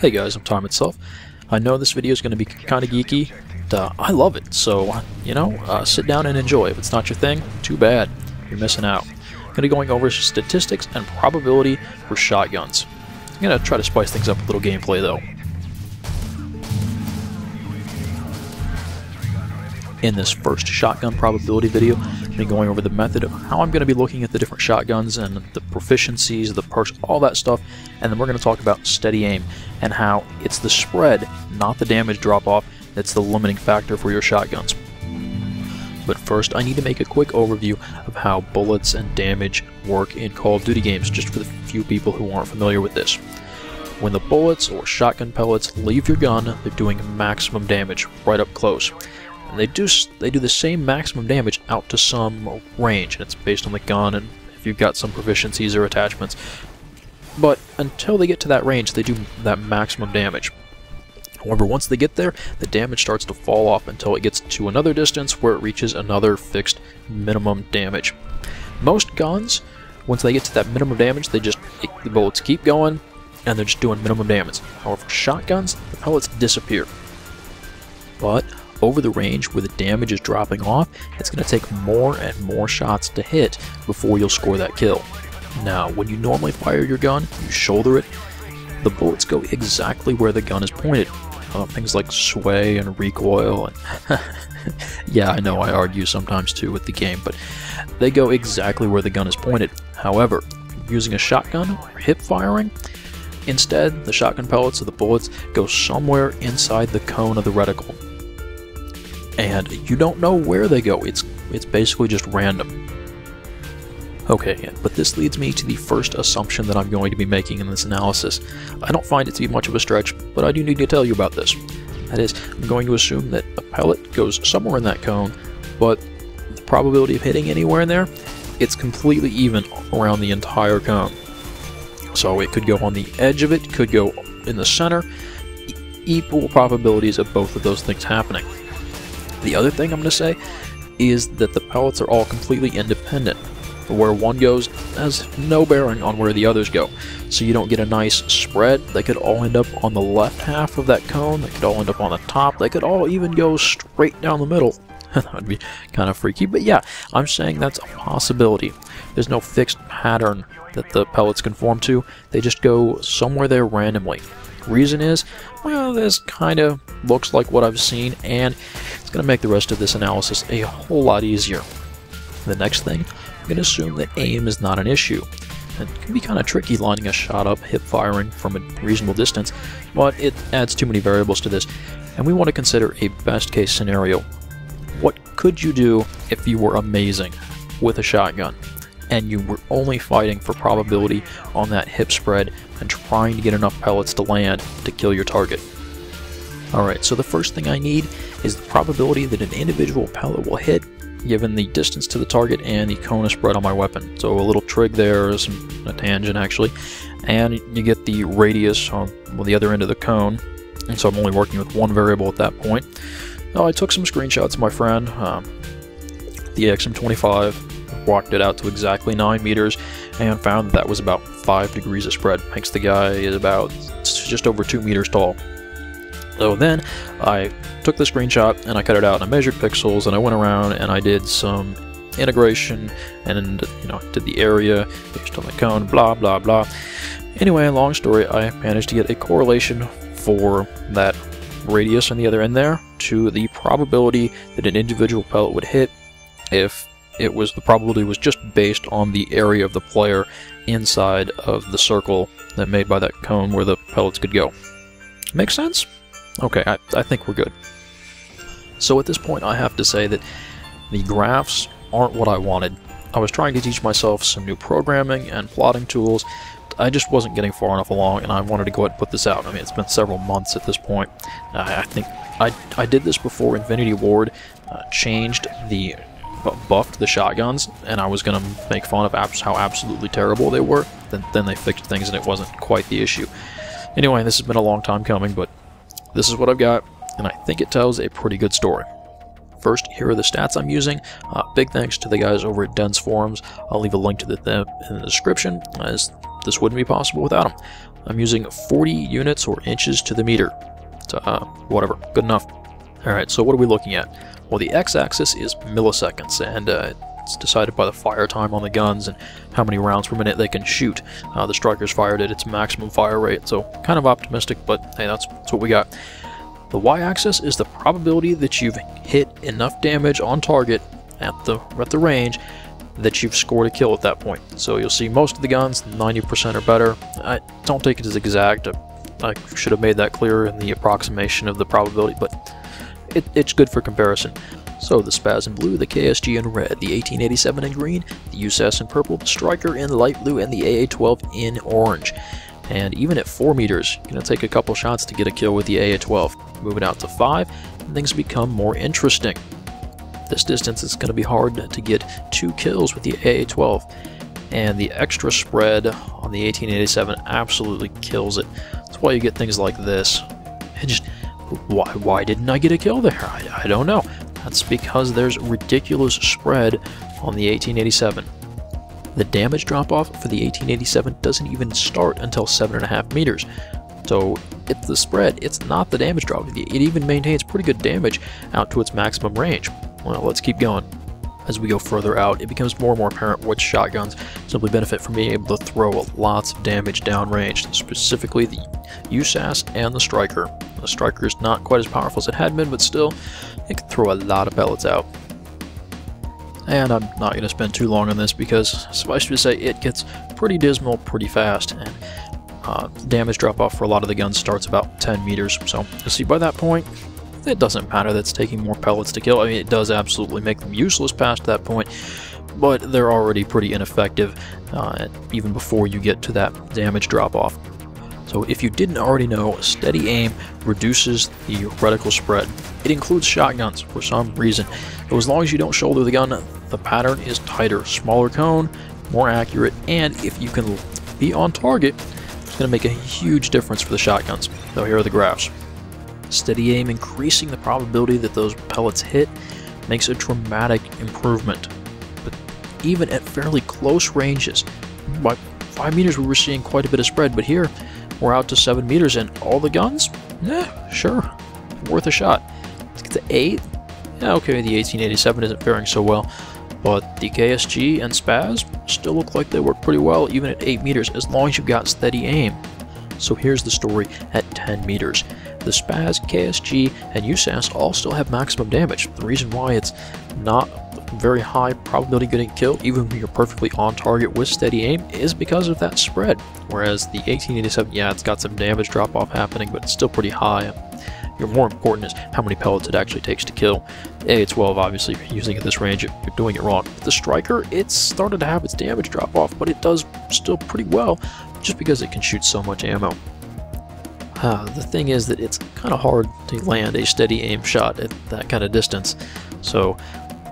Hey guys, I'm Time Itself. I know this video is going to be kind of geeky, but uh, I love it, so, you know, uh, sit down and enjoy. If it's not your thing, too bad. You're missing out. I'm going to be going over statistics and probability for shotguns. I'm going to try to spice things up with a little gameplay, though. In this first shotgun probability video, be going over the method of how I'm going to be looking at the different shotguns and the proficiencies, the perks, all that stuff, and then we're going to talk about steady aim and how it's the spread, not the damage drop off, that's the limiting factor for your shotguns. But first, I need to make a quick overview of how bullets and damage work in Call of Duty games, just for the few people who aren't familiar with this. When the bullets or shotgun pellets leave your gun, they're doing maximum damage right up close. And they do they do the same maximum damage out to some range, and it's based on the gun and if you've got some proficiencies or attachments. But until they get to that range, they do that maximum damage. However, once they get there, the damage starts to fall off until it gets to another distance where it reaches another fixed minimum damage. Most guns, once they get to that minimum damage, they just the bullets keep going and they're just doing minimum damage. However, shotguns, the pellets disappear. But over the range where the damage is dropping off, it's going to take more and more shots to hit before you'll score that kill. Now, when you normally fire your gun, you shoulder it, the bullets go exactly where the gun is pointed. Uh, things like sway and recoil, and yeah, I know I argue sometimes too with the game, but they go exactly where the gun is pointed. However, using a shotgun or hip firing, instead the shotgun pellets or the bullets go somewhere inside the cone of the reticle and you don't know where they go. It's it's basically just random. Okay, but this leads me to the first assumption that I'm going to be making in this analysis. I don't find it to be much of a stretch, but I do need to tell you about this. That is, I'm going to assume that a pellet goes somewhere in that cone, but the probability of hitting anywhere in there, it's completely even around the entire cone. So it could go on the edge of it, could go in the center, equal probabilities of both of those things happening. The other thing I'm going to say is that the pellets are all completely independent. Where one goes has no bearing on where the others go. So you don't get a nice spread. They could all end up on the left half of that cone. They could all end up on the top. They could all even go straight down the middle. that would be kind of freaky. But yeah, I'm saying that's a possibility. There's no fixed pattern that the pellets conform to. They just go somewhere there randomly. Reason is, well, this kind of looks like what I've seen, and it's going to make the rest of this analysis a whole lot easier. The next thing, I'm going to assume that aim is not an issue. It can be kind of tricky lining a shot up, hip firing from a reasonable distance, but it adds too many variables to this, and we want to consider a best case scenario. What could you do if you were amazing with a shotgun? And you were only fighting for probability on that hip spread and trying to get enough pellets to land to kill your target. Alright, so the first thing I need is the probability that an individual pellet will hit given the distance to the target and the cone of spread on my weapon. So a little trig there, some, a tangent actually, and you get the radius on the other end of the cone, and so I'm only working with one variable at that point. Now I took some screenshots of my friend, um, the XM25, walked it out to exactly 9 meters and found that, that was about 5 degrees of spread. Makes the guy is about just over 2 meters tall. So then I took the screenshot and I cut it out and I measured pixels and I went around and I did some integration and you know did the area based on the cone blah blah blah anyway long story I managed to get a correlation for that radius on the other end there to the probability that an individual pellet would hit if it was the probability was just based on the area of the player inside of the circle that made by that cone where the pellets could go. Make sense? Okay, I, I think we're good. So at this point I have to say that the graphs aren't what I wanted. I was trying to teach myself some new programming and plotting tools. I just wasn't getting far enough along and I wanted to go ahead and put this out. I mean, it's been several months at this point. I, I think I, I did this before Infinity Ward uh, changed the buffed the shotguns, and I was going to make fun of abs how absolutely terrible they were. Then, then they fixed things, and it wasn't quite the issue. Anyway, this has been a long time coming, but this is what I've got, and I think it tells a pretty good story. First, here are the stats I'm using. Uh, big thanks to the guys over at Den's Forums. I'll leave a link to them in the description, as this wouldn't be possible without them. I'm using 40 units or inches to the meter. Uh, whatever, good enough. Alright, so what are we looking at? Well, the x-axis is milliseconds, and uh, it's decided by the fire time on the guns and how many rounds per minute they can shoot. Uh, the Striker's fired at its maximum fire rate, so kind of optimistic, but hey, that's, that's what we got. The y-axis is the probability that you've hit enough damage on target at the, at the range that you've scored a kill at that point. So you'll see most of the guns, 90% or better. I don't take it as exact. I should have made that clear in the approximation of the probability, but it, it's good for comparison. So the SPAS in blue, the KSG in red, the 1887 in green, the USAS in purple, the Striker in light blue, and the AA-12 in orange. And even at 4 meters, to take a couple shots to get a kill with the AA-12. Moving out to 5, things become more interesting. This distance is going to be hard to get two kills with the AA-12. And the extra spread on the 1887 absolutely kills it. That's why you get things like this. And just, why, why didn't I get a kill there? I, I don't know. That's because there's ridiculous spread on the 1887. The damage drop-off for the 1887 doesn't even start until 7.5 meters. So it's the spread, it's not the damage drop. It even maintains pretty good damage out to its maximum range. Well, let's keep going. As we go further out, it becomes more and more apparent which shotguns simply benefit from being able to throw lots of damage downrange, specifically the USAS and the Striker. The Striker is not quite as powerful as it had been, but still, it can throw a lot of pellets out. And I'm not going to spend too long on this because, suffice to say, it gets pretty dismal pretty fast, and uh, damage drop-off for a lot of the guns starts about 10 meters. So, you see, by that point, it doesn't matter that's taking more pellets to kill. I mean, it does absolutely make them useless past that point, but they're already pretty ineffective uh, even before you get to that damage drop-off. So if you didn't already know, steady aim reduces the reticle spread. It includes shotguns for some reason. So as long as you don't shoulder the gun, the pattern is tighter, smaller cone, more accurate, and if you can be on target, it's going to make a huge difference for the shotguns. So here are the graphs. Steady aim increasing the probability that those pellets hit makes a dramatic improvement. But even at fairly close ranges, by 5 meters we were seeing quite a bit of spread, but here we're out to 7 meters and all the guns? Yeah, sure, worth a shot. Let's get to 8. Yeah, okay, the 1887 isn't faring so well, but the KSG and SPAS still look like they work pretty well even at 8 meters as long as you've got steady aim. So here's the story at 10 meters. The SPAS, KSG, and USAS all still have maximum damage. The reason why it's not very high probability getting killed, even when you're perfectly on target with steady aim, is because of that spread. Whereas the 1887, yeah, it's got some damage drop off happening, but it's still pretty high. Your more important is how many pellets it actually takes to kill. AA-12, obviously, using at this range, you're doing it wrong. the Striker, it's started to have its damage drop off, but it does still pretty well, just because it can shoot so much ammo. Uh, the thing is that it's kind of hard to land a steady aim shot at that kind of distance. So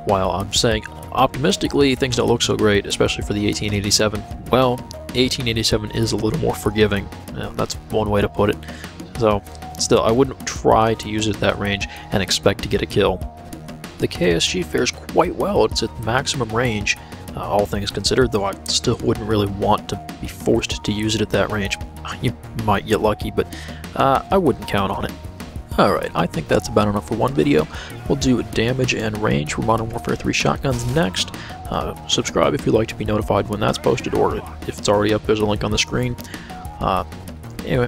while I'm saying optimistically things don't look so great, especially for the 1887, well, 1887 is a little more forgiving. that's one way to put it. So still, I wouldn't try to use it at that range and expect to get a kill. The KSG fares quite well. It's at maximum range, uh, all things considered, though I still wouldn't really want to be forced to use it at that range. You might get lucky, but uh, I wouldn't count on it. Alright, I think that's about enough for one video. We'll do damage and range for Modern Warfare 3 shotguns next. Uh, subscribe if you'd like to be notified when that's posted, or if it's already up, there's a link on the screen. Uh, anyway,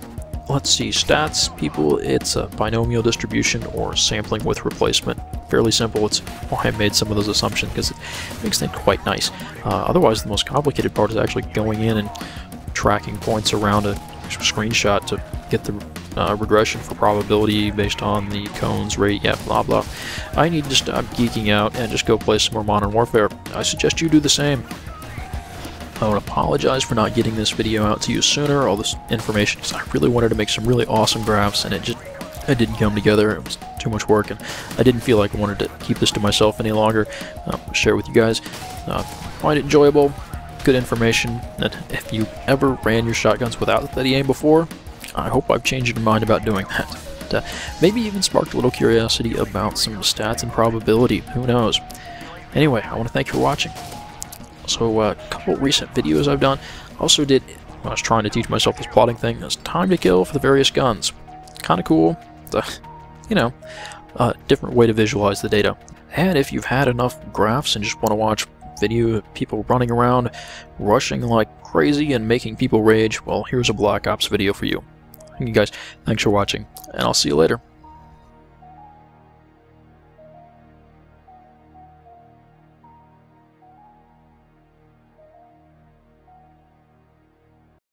let's see. Stats, people, it's a binomial distribution or sampling with replacement. Fairly simple. It's why I made some of those assumptions, because it makes things quite nice. Uh, otherwise, the most complicated part is actually going in and tracking points around a screenshot to get the uh, regression for probability based on the cones rate, yeah, blah blah. I need to stop geeking out and just go play some more Modern Warfare. I suggest you do the same. I want to apologize for not getting this video out to you sooner, all this information, because I really wanted to make some really awesome graphs, and it just it didn't come together. It was too much work, and I didn't feel like I wanted to keep this to myself any longer. Share with you guys. Uh, find it enjoyable, good information, and if you ever ran your shotguns without steady aim before, I hope I've changed your mind about doing that. uh, maybe even sparked a little curiosity about some stats and probability, who knows. Anyway, I want to thank you for watching. So uh, a couple recent videos I've done, also did I was trying to teach myself this plotting thing. It's time to kill for the various guns. Kind of cool. you know, a different way to visualize the data. And if you've had enough graphs and just want to watch video of people running around, rushing like crazy and making people rage, well, here's a Black Ops video for you. You guys. Thanks for watching, and I'll see you later.